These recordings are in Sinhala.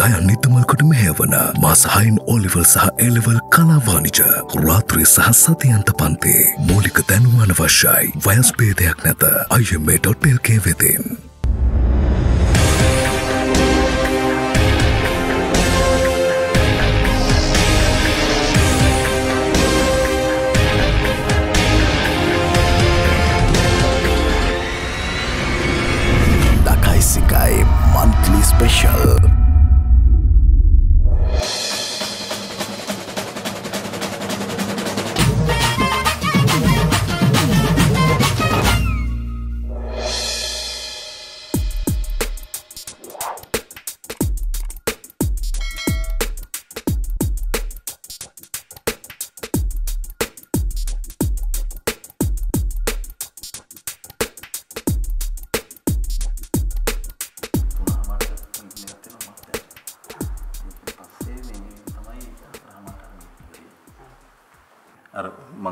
ගයන් නිතමල්කොට මෙහවන මාසහයින් ඔලිවල් සහ එලෙවල් කලාවානිජ රාත්‍රී සහ සතියන්ත පන්තේ. මූලික දැනුවන වශ්‍යයි වයස් පේදයක් නැත. අයමේ.ල්කේ වෙතින්. Dakai Monthly Special.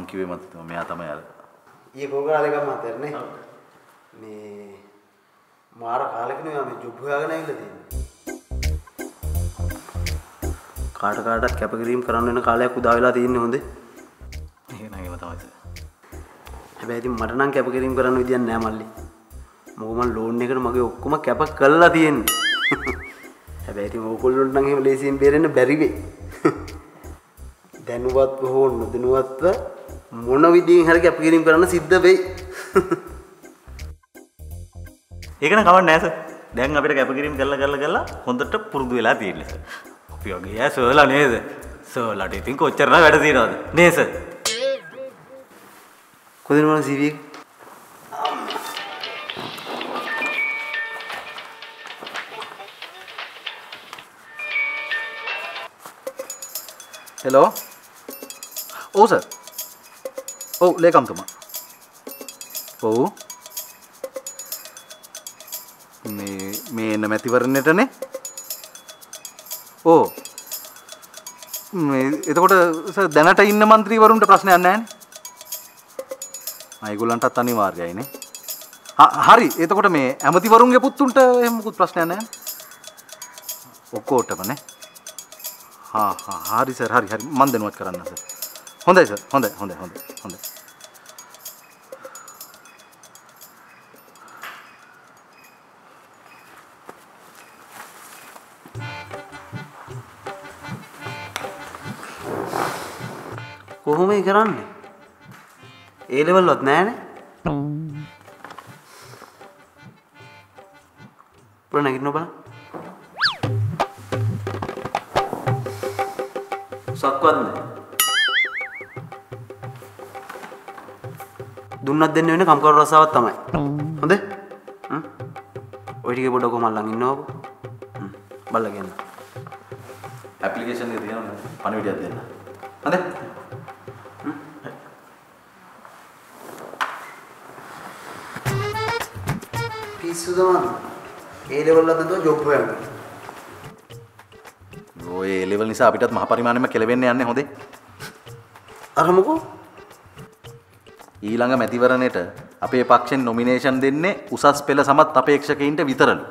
අර මං කිව්වේ මතකද මෙයා තමයි අර. ඊයේ ප්‍රෝග්‍රෑම් එකක් මතරනේ මේ මාර කාලෙකනේ මම ජොබ් හොයාගෙන ඇවිල්ලා තියෙන්නේ. කාට කාටත් කැපකිරීම කරන්න වෙන කාලයක් උදා වෙලා තියෙන්නේ හොඳේ. ඒක නම් ඒව තමයි. හැබැයි ඉතින් මට නම් කැපකිරීම කරන්න විදියක් නෑ මල්ලි. මොකද මම ලෝන් එකට මගේ ඔක්කොම කැප කරලා තියෙන්නේ. හැබැයි ඉතින් ඕගොල්ලොන්ට නම් එහෙම ලේසියෙන් බේරෙන්න බැරි වෙයි. දැනුවත්ව හෝ නොදැනුවත්ව මොන විදිහෙන් හරි කැපකිරීම කරන්න සිද්ධ වෙයි ඒක නම් කවන්න නෑ සර්. දැන් අපිට කැපකිරීම කරලා කරලා කරලා හොඳට පුරුදු වෙලා සර්. අපි වගේ සර්ලා නේද? සර්ලාට ඉතින් කොච්චර නම් වැඩ තියෙනවද? නේ සර්. කොහෙද මොන CV එක හෙලෝ ඕ සර් ඔව් ලේකම්තුමා. ඔව්. මේ මේ එන මැතිවරණයටනේ. ඕ. මේ එතකොට දැනට ඉන්න മന്ത്രിවරුන්ට ප්‍රශ්නයක් නැහැ නේ. අයගොල්ලන්ටත් අනිවාර්යයිනේ. හරි. එතකොට මේ ඇමතිවරුන්ගේ පුත්තුන්ට එහෙම මොකුත් ප්‍රශ්නයක් නැහැ නේ. ඔක්කොටමනේ. හා හා හරි සර් හරි හරි මන් දැනුවත් කරන්න සර්. හොඳයි සර් හොඳයි හොඳයි හොඳයි හොඳයි. කොහොම ඒ කරන්නේ? ඒ ලෙවල්වත් නෑනේ පුර නැගිටින්න බලන්න සක්වත්ද දුන්නත් දෙන්න වෙන කම්කරු රසාවක් තමයි. හොඳ? ඔය ටික පොඩ්ඩක් කොහමල්ලන් ඉන්නවකෝ බල්ලා කියන්න. ඇප්ලිකේෂන් එක තියෙනවා පණිවිඩයක් දෙන්න. හොඳයි? පිස්සු තමන් ඒ ලෙවල් වලද ජොබ් හොයන්න ඔය ඒ ලෙවල් නිසා අපිටත් මහ පරිමාණයෙන්ම කෙලවෙන්න යන්නේ හොඳේ. අර මොකෝ ඊළඟ මැතිවරණයට අපේ පක්ෂෙන් නොමිනේෂන් දෙන්නේ උසස් පෙළ සමත් අපේක්ෂකයින්ට විතරලු.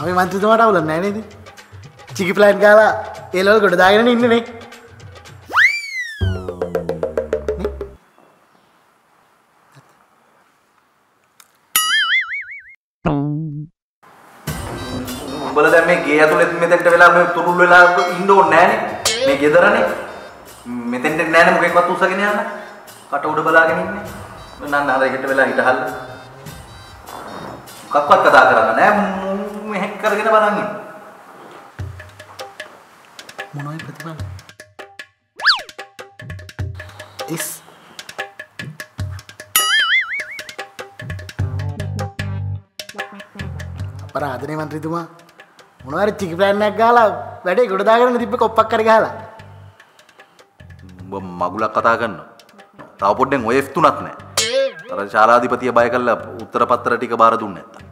අපි මන්ත්‍රතුමාට අවුල නෑ නේද? චිකි ප්ලෑන් ගාලා ඒ ලෙවල් ගොඩ දාගෙන ඉන්නේ උඹලා දැන් මේ ගේ ඇතුළේ මෙතෙන්ට වෙලා මේ තුරුල් වෙලා ඉන්න ඕනේ නෑනේ. මේ ගෙදරනේ. මෙතෙන්ට නෑනේ මොකෙක්වත් උස්සගෙන යන්න. කට උඩ බලාගෙන ඉන්නේ. නන්න අර එකට වෙලා හිටහල්ල. මොකක්වත් කතා කරන්න නෑ. මූ මෙහෙක් කරගෙන බලන් ඉන්න. මොනවයි ප්‍රතිඵල? ඉස් අපරාධනේ මන්ත්‍රීතුමා මොනවාරි චිකි ප්ලෑන් එකක් ගාලා වැඩේ ගොඩ දාගෙන තිබ්බ කොප්පක් කරි ගහලා උඹ මගුලක් කතා කරනවා. තව පොඩ්ඩෙන් ඔය F3ක් නෑ. අර ශාලාධිපතිය බය කරලා උත්තර පත්‍ර ටික බාර දුන්නේ නැත්තම්.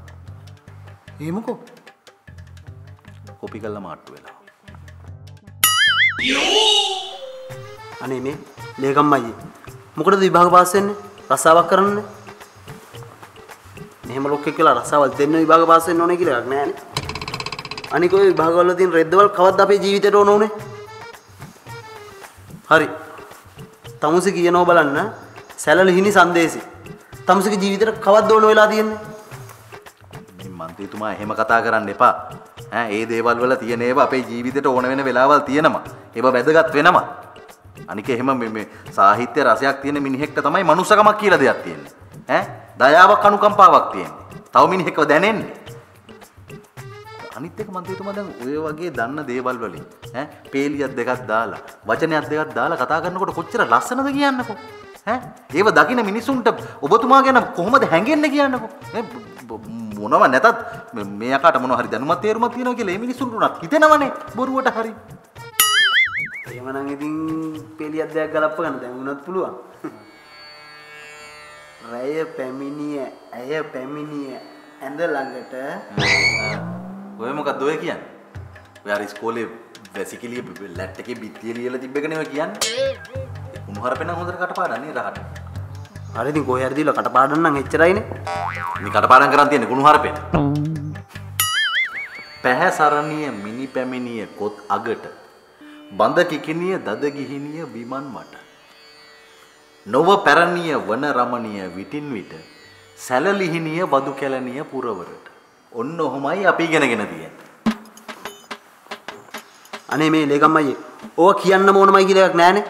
ඒ මොකෝ කොපි කරලා මාට්ටු වෙලා. අනේ මේ ලේකම් අයියේ මොකටද විභාග පාස් වෙන්නේ රස්සාවක් කරන්නේ එහෙම ලොක්කෙක් කියලා රසාවල් දෙන්න විභාග පාස් වෙන්න ඕනේ කියලා එකක් නෑනේ. අනික ඔය විභාගවල තියෙන රෙද්දවල් කවද්ද අපේ ජීවිතේට ඕන උනේ? හරි. තමුසි කියනවා බලන්න සැලලිහිණි සංදේශي. තමුසිගේ ජීවිතේට කවද්ද ඕන වෙලා තියෙන්නේ? ඉතින් මන්ත්‍රීතුමා එහෙම කතා කරන්න එපා. ඈ ඒ දේවල් වල තියෙන ඒවා අපේ ජීවිතේට ඕන වෙන වෙලාවල් තියෙනවා. ඒවා වැදගත් වෙනවා. අනික එහෙම මේ මේ සාහිත්‍ය රසයක් තියෙන මිනිහෙක්ට තමයි මනුස්සකමක් කියලා දෙයක් තියෙන්නේ. ඈ දයාවක් අනුකම්පාවක් තියෙන්නේ. තව මිනිහෙක්ව දැනෙන්නේ. අනිත් එක මන්ත්‍රීතුමා දැන් ඔය වගේ දන්න දේවල් වලින් ඈ පේලියක් දෙකක් දාලා වචනයක් දෙකක් දාලා කතා කරනකොට කොච්චර ලස්සනද කියන්නකෝ. ඈ ඒව දකින මිනිසුන්ට ඔබතුමා ගැන කොහොමද හැංගෙන්නේ කියන්නකෝ. මොනව නැතත් මේ යකාට මොනවා හරි දැනුමක් තේරුමක් තියෙනවා කියලා ඒ මිනිසුන්ට උනත් හිතෙනවනේ බොරුවට හරි. එහෙමනම් ඉතින් පෙලියක් දෙයක් ගලප්ප ගන්න දැන් උනත් පුළුවන්. රැය පැමිණිය ඇය පැමිණිය ඇඳ ළඟට ඔය මොකක්ද ඔය කියන්නේ? ඔය අර ඉස්කෝලේ වැසිකිළිය ලැට් එකේ බිත්තිය ලියලා තිබ්බ එකනේ ඔය කියන්නේ. උණුහරපෙන් නම් හොඳට කටපාඩම් නේ රහට. හරි ඉතින් කොහේ හරි දීලා කටපාඩම් නම් එච්චරයිනේ. මේ කටපාඩම් කරන් තියෙන්නේ කුණුහරපෙන්. පැහැ සරණිය මිනි පැමිණිය කොත් අගට බඳ කිකිනිය දද ගිහිනිය විමන් මට. නොව පැරණිය වන රමණිය විටින් විට සැලලිහිනිය වදු කැලනිය පුරවරට. ඔන්න ඔහොමයි අපි ඉගෙනගෙන තියෙන්නේ. අනේ මේ ලේකම් අයියේ. ඕවා කියන්න ඕනමයි කියලා එකක් නෑනේ.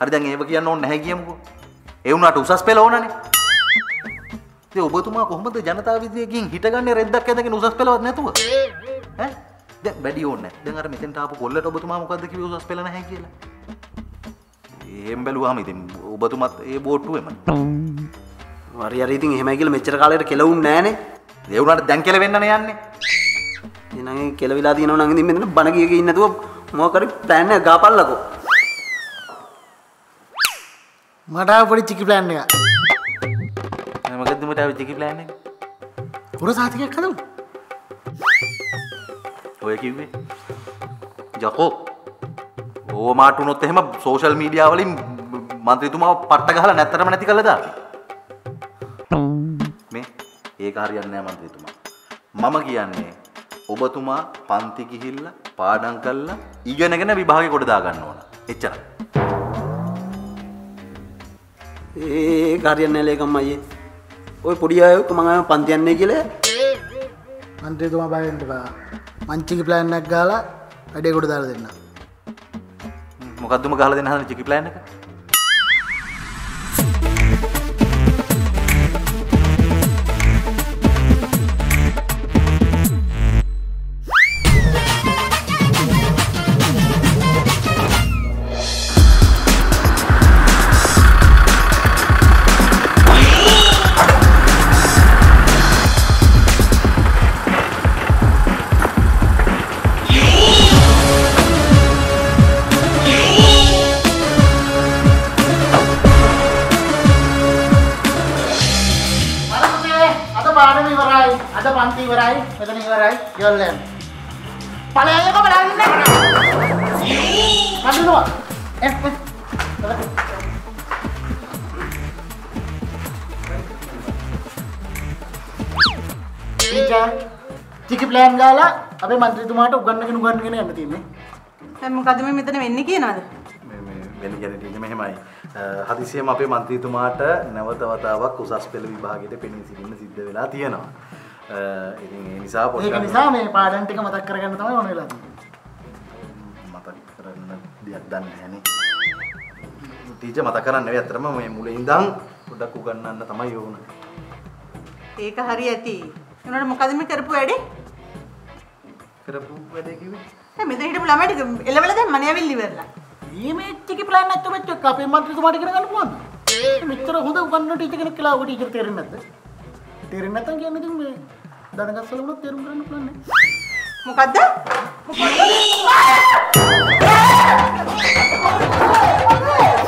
හරි දැන් ඒව කියන්න ඕනේ නැහැ කියමුකෝ. ඒ වුණාට උසස් පෙළ ඕනනේ. ඉතින් ඔබතුමා කොහොමද ජනතා විද්‍යාවකින් හිටගන්නේ රෙද්දක් ඇඳගෙන උසස් පෙළවත් නැතුව? ඈ? දැන් වැඩි ඕනේ නැහැ. දැන් අර මෙතෙන්ට ආපු කොල්ලට ඔබතුමා මොකද්ද කිව්වේ උසස් පෙළ නැහැ කියලා? එහෙම බැලුවාම ඉතින් ඔබතුමත් ඒ බෝට්ටුවෙම. හරි හරි ඉතින් එහෙමයි කියලා මෙච්චර කාලයකට කෙලවුන්නේ නෑනේ. ඒ වුණාට දැන් කියලා වෙන්නනේ යන්නේ. එහෙනම් ඒ කෙලවිලා තියෙනවා නම් ඉතින් මෙතන බණ කිය ඉන්න නැතුව මොකක් හරි ප්ලෑන් එකක් ගාපල්ලකෝ. මට ආව පොඩි චිකි ප්ලෑන් එක. මොකද්ද මට ආවේ චිකි ප්ලෑන් එක? කුර සාතිකයක් හදමු. ඔය කිව්වේ. යකෝ. ඕව මාට උනොත් එහෙම සෝෂල් මීඩියා වලින් මන්ත්‍රීතුමාව පට්ට ගහලා නැත්තරම නැති කළා දාපි. ඒක හරියන්නේ නැහැ මන්ත්‍රීතුමා. මම කියන්නේ ඔබතුමා පන්ති ගිහිල්ලා පාඩම් කළා ඉගෙනගෙන විභාගේ කොට දා ගන්න ඕන. එච්චරයි. ඒ කාර්යයක් නෑ ලේකම් අයියේ. ඔය පොඩි අය ඔක්කොම මම ආව පන්ති යන්නේ කියලා මන්ත්‍රීතුමා බයෙන් එපා. මං චිකි ප්ලෑන් එකක් ගාලා වැඩේ කොට දාලා දෙන්න. මොකද්ද උඹ ගහලා දෙන්න හදන චිකි ප්ලෑන් එක? මේක ටිකි ප්ලෑන් ගාලා අපේ මන්ත්‍රීතුමාට උගන්වගෙන උගන්වගෙන යන්න තියෙන්නේ. දැන් මොකද මේ මෙතන වෙන්නේ කියනවාද? මේ මේ වෙන ගැටේ මෙහෙමයි. හදිසියෙම අපේ මන්ත්‍රීතුමාට නැවත වතාවක් උසස් පෙළ විභාගයට පෙනී සිටින්න සිද්ධ වෙලා තියෙනවා. ඉතින් ඒ නිසා පොඩ්ඩක් ඒක නිසා මේ පාඩම් ටික මතක් කරගන්න තමයි ඕන වෙලා තියෙන්නේ. මතක් කරන්න දෙයක් දන්නේ නැහනේ. ටීචර් මතක් කරන්නේ නැවේ අතරම මේ මුලින් ඉඳන් පොඩ්ඩක් උගන්වන්න තමයි ඕන. ඒක හරි ඇති. උනාට මොකද මේ කරපු වැඩේ? කරපු වැඩේ කිව්වේ. දැන් මෙතන හිටපු ළමයි ටික එලවල දැන් මනේ ඇවිල්ලි ඉවරලා. ඊ මේ චිකි ප්ලෑන් නැත්නම් මෙච්චර අපේ මන්ත්‍රීතුමාට ඉගෙන ගන්න පුළුවන්ද? මෙච්චර හොඳ උගන්වන ටීචර් කෙනෙක් කියලා ඔබ ටීචර් තේරෙන්නේ නැද්ද? තේරෙන්නේ නැත්නම් කියන්නේ ඉතින් මේ දනගස්සල වුණත් තේරුම් ගන්න පුළුවන් නේ. මොකද්ද? Ah!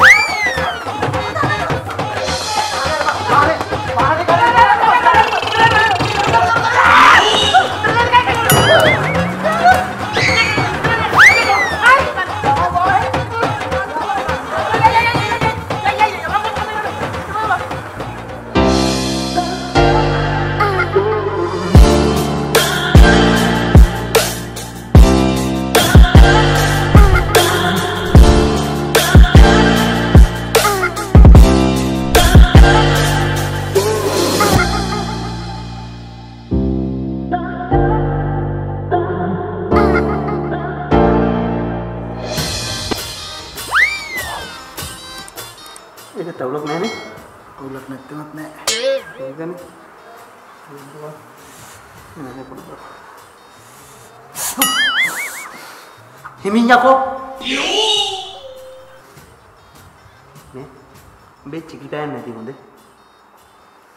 පෑන් නැති හොඳ.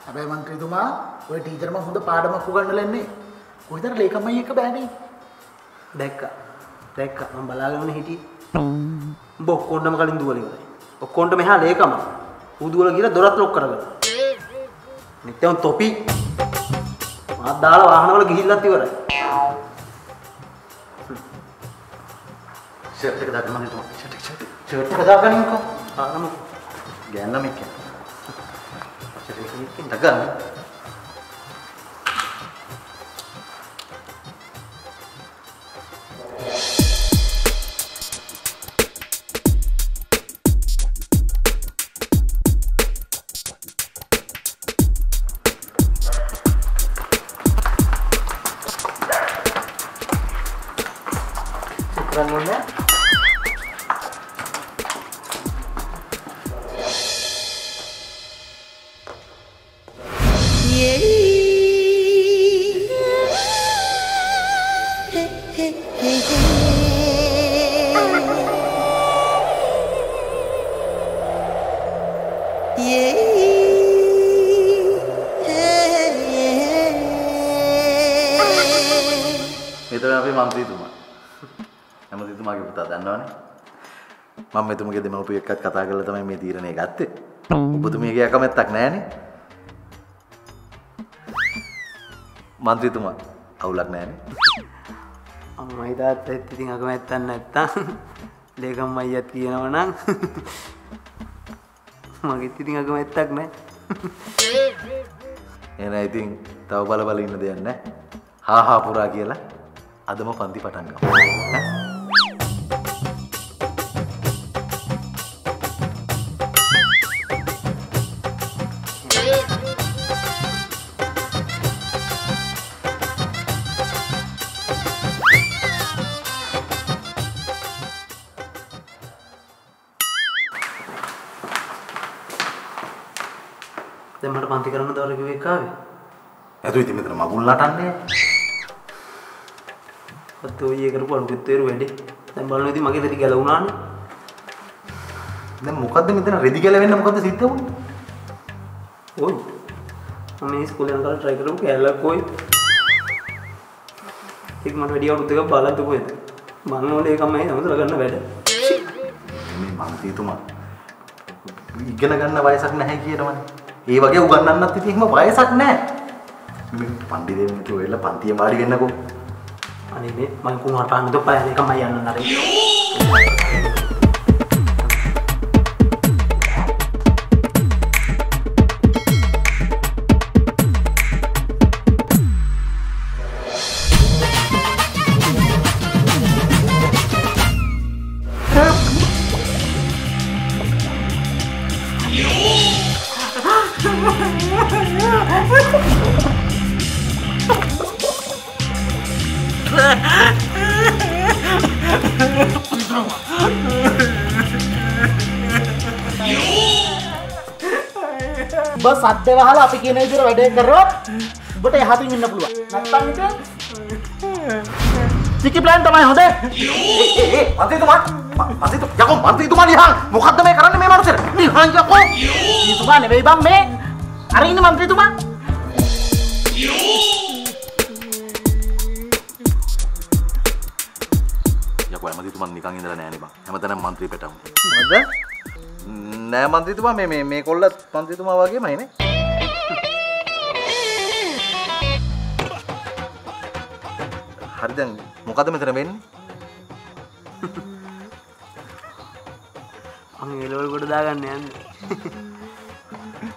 හැබැයි මන්ත්‍රීතුමා ඔය ටීචර්ම හොඳ පාඩමක් උගන්වලා එන්නේ. කොහෙද ලේකම්මයි එක්ක බෑනේ. දැක්ක. දැක්ක. මම බලාගෙන හිටියේ. උඹ ඔක්කොන්ටම කලින් දුවල ඉවරයි. ඔක්කොන්ට මෙහා ලේකම. ඌ දුවල ගිහලා දොරත් ලොක් කරගන්න නිත්‍යම තොපි. මාත් දාලා වාහනවල ගිහිල්ලත් ඉවරයි. ෂර්ට් එක දාගන්න මගේ තුමා ෂර්ට් එක ෂර්ට් එක එක දාගන්නකෝ. ආනම ගෑන්න මේක ෂර්ට් එකකින් මේ තමයි අපේ මන්ත්‍රීතුමා. ඇමතිතුමාගේ පුතා දන්නවනේ. මම මෙතුමගේ දෙමව්පිය එක්කත් කතා කරලා තමයි මේ තීරණය ගත්තේ. ඔබතුමියගේ අකමැත්තක් නැහනේ. මන්ත්‍රීතුමා අවුලක් නැහනේ. අම්මයි තාත්තත් ඉතින් අකමැත්තක් නැත්තම් ලේකම් අයියත් කියනවා නම් මගෙත් ඉතින් අකමැත්තක් නැහැ එහෙනම් ඉතින් තව බල බල ඉන්න දෙයක් නැහැ. හා හා පුරා කියලා අදම පන්ති පටන් ගමු. ඈ? දැන් මට පන්ති කරන්න දවර කිව්ව එක ආවේ එතු ඉතින් මෙතන මගුල් නටන්නේ. අත් ඔය කරපු අලුත් තේරු වැඩි දැන් බලන්න ඉතින් මගේ දෙටි ගැලවුණානේ දැන් මොකද්ද මෙතන රෙදි ගැලවෙන්න මොකද්ද සිද්ධ වුනේ? ඔයි මම මේ ස්කූලේ යන කාලේ try කරපු කැලලක් ඔයි ඒක මට වැඩි අවුරුදු දෙකක් බලද්ද කොහෙද මං ඕනේ ඒකම මේ නමුත් ගන්න වැඩ මේ මන්ත්‍රීතුමා ඉගෙන ගන්න වයසක් නැහැ කියනවනේ. ඒ වගේ උගන්වන්නත් ඉතින් එහෙම වයසක් නැහැ. මේ පණ්ඩිතේ මෙතන ඔයලා පන්තිය වාඩි වෙන්නකෝ. අනේ මේ මං කුමාර පාන්න දොප්පය ඒකම යන්න නරේ උඹ සද්ද වහලා අපි කියන විදිහට වැඩේ කරොත් උඹට යහතින් ඉන්න පුළුවන්. නැත්තම් ඉතින් චිකි ප්ලෑන් තමයි හොඳ. ඒ මන්ත්‍රීතුමා මන්ත්‍රීතු යකෝ මන්ත්‍රීතුමා නිහාන් මොකද්ද මේ කරන්නේ මේ මනුස්සයා? නිහාන් යකෝ. ඊතුමා නෙවෙයි බං මේ. අර ඉන්න මන්ත්‍රීතුමා. යකෝ මන්ත්‍රීතුමා නිකන් ඉඳලා නෑනේ බං. හැමතැනම මන්ත්‍රී පැටවුම්. මොකද? නෑ මන්ත්‍රීතුමා මේ මේ මේ කොල්ලත් මන්ත්‍රීතුමා වගේමයි නේ. හරි දැන් මොකද මෙතන වෙන්නේ? මං ඒ ලෙවල් කොට දාගන්න යන්නේ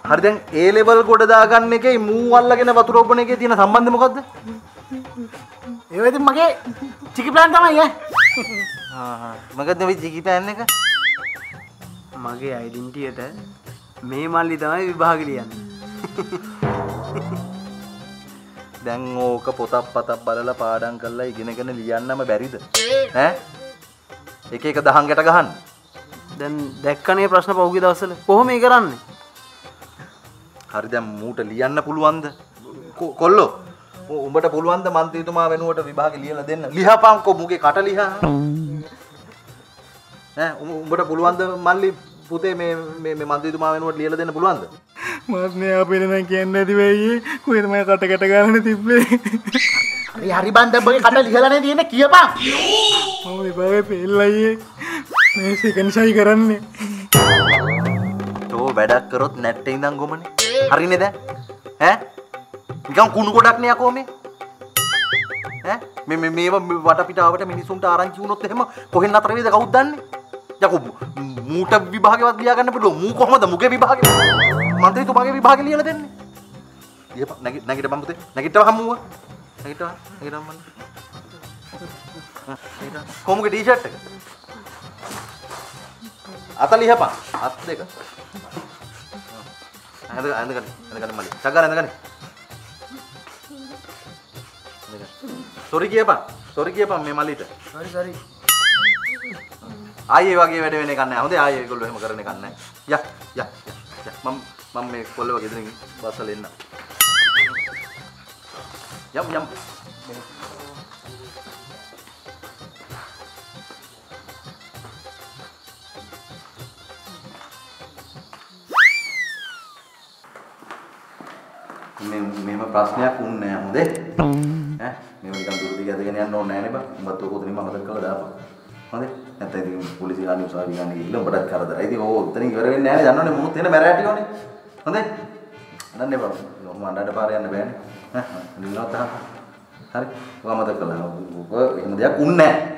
හරි දැන් ඒ ලෙවල් ගොඩ දාගන්න එකේ මූ අල්ලගෙන වතුර ඔබන එකේ තියෙන සම්බන්ධය මොකද්ද? ඒ ඉතින් මගේ චිකි ප්ලෑන් තමයි ඈ. හා හා මොකද්ද මේ ජිගි පෑන් එක? මගේ අයිඩෙන්ටියට මේ මල්ලි තමයි විභාග ලියන්නේ දැන් ඕක පොතක් පතක් බලලා පාඩම් කරලා ඉගෙනගෙන ලියන්නම බැරිද? ඈ? එක එක දහං ගැට ගහන්න. දැන් දැක්කනේ ප්‍රශ්න පෞගි දවසල කොහොම ඒ කරන්නේ හරි දැන් මූට ලියන්න පුළුවන්ද? කොල්ලෝ උඹට පුළුවන් ද මන්ත්‍රීතුමා වෙනුවට විභාගෙ ලියලා දෙන්න? ලිහපන්කෝ මුගේ කට ලිහා. ඈ උඹ- උඹට පුළුවන් ද මල්ලි පුතේ මේ මේ මේ මන්ත්‍රීතුමා වෙනුවට ලියලා දෙන්න පුළුවන්ද? මත් මේ අපිට නම් කියන්න ඇති වෙයි. කොහෙද මම කට කැට ගන්න තිබ්බේ? හරි හරි බන්දබ්බගේ කට ලිහලානේ තියෙන්නේ කියපන්. මම විභාගේ ෆේල් අයියේ මේ සෙකන්ඩ් ෂයි කරන්නේ. තෝ වැඩක් කරොත් නැට්ටේ ඉඳන් ගොමනේ. හරිනේ දැන්. ඈ නිකන් කුණු ගොඩක් නේ යකෝ මේ. ඈ? මේ මේ මේව වටපිටාවට මිනිසුන්ට ආරංචි වුණොත් එහෙම කොහෙන් අතර වේද කවුද දන්නේ? යකෝ මූට විභාගවත් ලියා ගන්න පුළුවන් මූ කොහමද මුගේ විභාගේ? මන්ත්‍රීතුමාගේ විභාගේ ලියලා දෙන්නේ? ඊප නැගිට නැගිට බම් පුතේ නැගිටව හම්මුව. නැගිටව නැගිටව මන් කොමුගේ ටී-ෂර්ට් එක? අත ලිහපන් අත් දෙක. ඇඳ ඇඳගන්න ඇඳගන්න මල්ලි. චග්ගල ඇඳගන්න සොරි කියපන්. සොරි කියපන් මේ මල්ලිට. හරි හරි ආයේ වගේ වැඩ වෙන එකක් නැහැ. හොඳේ ආයේ ඒගොල්ලෝ එහෙම කරන එකක් නැහැ. යා යා යා. මම මම මේ කොල්ලව ගෙදරින් බස්සල එන්න. යම් යම්. මේ මෙහෙම ප්‍රශ්නයක් උන්නේ නැහැ හොඳේ. ඈ මේව නිකන් දුර දිග ඇදගෙන යන්න ඕනේ නැහැ නේ බං. උඹත් ඔක උතනින්ම මතක කරලා දාපන්. හොඳේ. නැත්නම් ඉතින් පොලිසිය ගානේ උසාවි ගානේ ගිහිල්ලා උඹටත් කරදරයි. ඉතින් ඕක උතනින් ඉවර වෙන්නේ නැහැ නේ. දන්නවනේ මුත් එන මැරෑටියෝනේ හොඳේ. අනන්නේ බං ඔහොම අඬට පාර යන්න බෑනේ. ඈ නිල්ලවත් අහන්න. හරි. ඔක මතක කරලා. ඔක එහෙම දෙයක් උන්නේ නැහැ.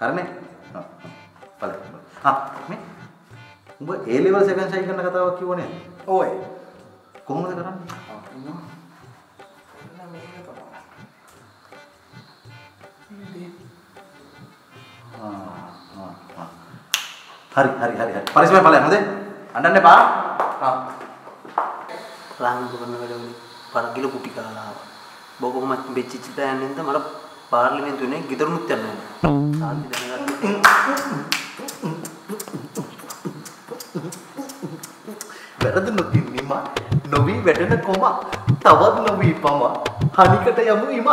හරිනේ? හා බලන්න හා මේ. උඹ A level second shy කරන කතාවක් කිව්වනේ? ඔය. කොහොමද කරන්නේ හරි හරි හරි හරි. පරිස්සමෙන් බලන්න හොඳේ අඬන්න එපා. ආ. රාහුල කරන වැඩවලින් පරගිල කුටි කාලා බොකොම බෙච්චිච්ච තැනින්ද මට පාර්ලිමේන්තුවේ ගෙදරුනුත් යන්න ඕනේ. සාන්ති දැනගන්න. වැරදුනොත් ඉන්නීම නොවී වැටෙන කොම තවත් නොවී පම හනිකට යමු ඉම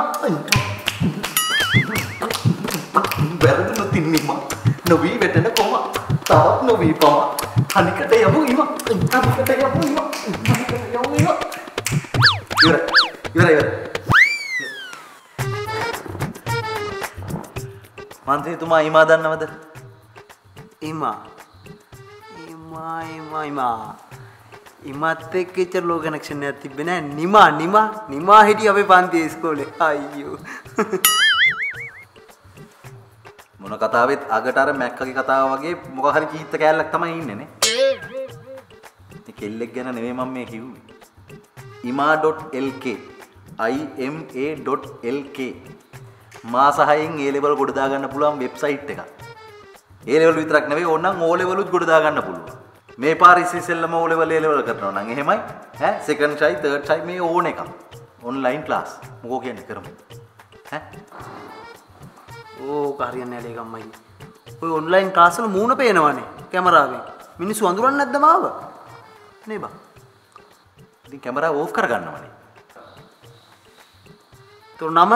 වැරදුනොත් ඉන්නීම නොවී වැටෙන නොවී පම හනිකට යමු ඉම හනිකට යමු ඉම හනිකට යමු ඉම ඉවර ඉවර ඉවර මන්ත්‍රීතුමා ඉමා දන්නවද ඉමා ඉමා ඉමා ඉමා ඉමත් එක්ක ඉච්චර ලෝ කනෙක්ෂන් එකක් තිබ්බේ නෑ නිමා නිමා නිමා හිටිය අපේ පන්තියේ ඉස්කෝලේ අයියෝ මොන කතාවෙත් අගට අර මැක්කගේ කතාව වගේ මොක හරි කීත්ත කෑල්ලක් තමයි ඉන්නේ නේ. ඉතින් කෙල්ලෙක් ගැන නෙවෙයි මම මේ කිව්වේ. ima.lk ima.lk මාස 6න් A level ගොඩ දාගන්න පුළුවන් වෙබ්සයිට් එකක්. A level විතරක් නෙවෙයි ඕනනම් O level උත් ගොඩ දාගන්න පුළුවන්. මේ පාර ඉස්සෙල්ලම O level A level කරනවා නම් එහෙමයි. ඈ second try third try මේ ඕන එකක්. online class. මොකෝ කියන්නේ කරමු. ඈ ඕක හරියන්නේ නැහැ ගම්මයි. ඔය ඔන්ලයින් ක්ලාස් වල මූණ පේනවනේ කැමරාවෙන්. මිනිස්සු අඳුරන්නේ නැද්ද මාව? නේ බා. ඉතින් කැමරාව ඕෆ් කරගන්නවනේ. ඒතර නම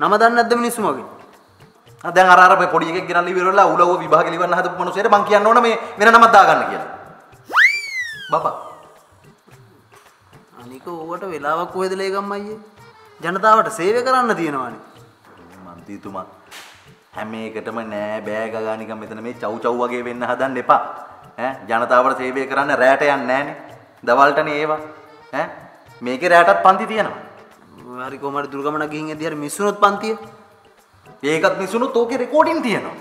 නම දන්නේ නැද්ද මිනිස්සු මගේ? දැන් අර අර පොඩි එකෙක් ගෙනල්ලා ඉවරලා උලව්ව විභාගෙ ලිවන්න හදපු මිනිස්සුන්ට මං කියන්න ඕන මේ වෙන නමක් දාගන්න කියලා. බබා අනික ඕවට වෙලාවක් කොහෙද ලේගම් අයියේ? ජනතාවට සේවය කරන්න තියෙනවානේ. මන්ත්‍රීතුමා හැම එකටම නෑ බෑ ගගා නිකන් මෙතන මේ චව් චව් වගේ වෙන්න හදන්න එපා. ඈ ජනතාවට සේවය කරන්න රැට යන්නේ නෑනේ. දවල්ටනේ ඒවා. ඈ මේකේ රැටත් පන්ති තියෙනවා. හරි කොහමද දුර්ගමන ගිහින් එද්දි හරි මිස්සුනොත් පන්තිය? ඒකත් මිස්සුනොත් ඕකේ රෙකෝඩින් තියෙනවා.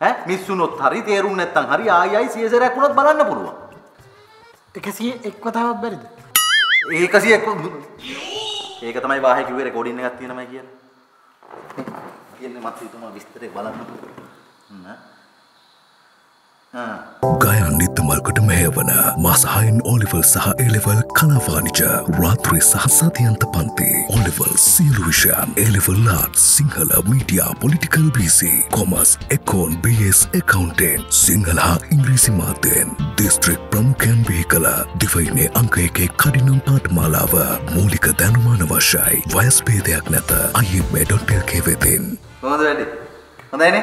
ඈ මිස්සුනොත් හරි තේරුම් නැත්තම් හරි ආයි ආයි සියසරයක් වුණත් බලන්න පුළුවන්. එකසිය එක් වතාවක් බැරිද ඒකසිය එක්ක ඒක තමයි වාහේ කිව්වේ රෙකෝඩින් එකක් තියෙනමයි කියලා. කියන්නේ මත් හිතුමා විස්තරේ බලන්න. හ්ම්. ගයන් නිත්තමල්කට මෙහවන මාසාහයින් ඔලිවල් සහ එලෙවල් කලාවානිජ රාත්‍රී සහ සතියන්ත පන්ති. ඔලිවල් සියලු විෂයන් එලෙවල් ලාට් සිංහල මීඩියා පොලිටිකල් බිසි කොමස් එකෝන් බස් එකකවන්ටෙන් සිංහල හා ඉංග්‍රීසි මාතයෙන් දිස්ත්‍රික් ප්‍රමුඛයන් බිහි කළ දිවයිනේ අංක එකේ කඩිනම් පාටමාලාව මූලික දැනුමාන වශයි වයස්පේදයක් නැත. අයිමේ.ල්කේ වෙතින්. කොහොමද වැඩි. හොඳයිනේ?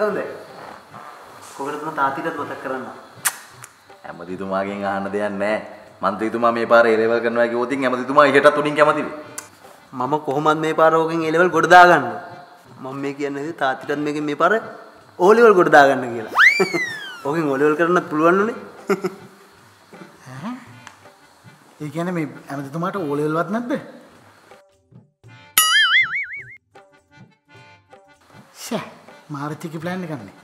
හොඳයි කොකටම තාතිටත් මතක් කරන්න? ඇමතිතුමාගෙන් අහන්න දෙයක් නැහැ. මන්ත්‍රීතුමා මේ පාර එලෙවල් කරනවා කිව්වොත් ඇමතිතුමා ඒකටත් උඩින් කැමතිද? මම කොහොමත් මේ පාර ඕකෙන් එලෙවල් ගොඩ දාගන්න. මම මේ කියන්නේ තාතිටත් මේකෙන් මේ පාර ඕලෙවල් ගොඩ දාගන්න කියලා. ඕකෙන් ඕලෙවල් කරන්නත් පුළුවන් උනේ. ඒ කියන්නේ මේ ඇමතිතුමාට ඕලෙවල්වත් නැද්ද? ෂෑ මාරච්චිගේ ප්ලෑන් එකක්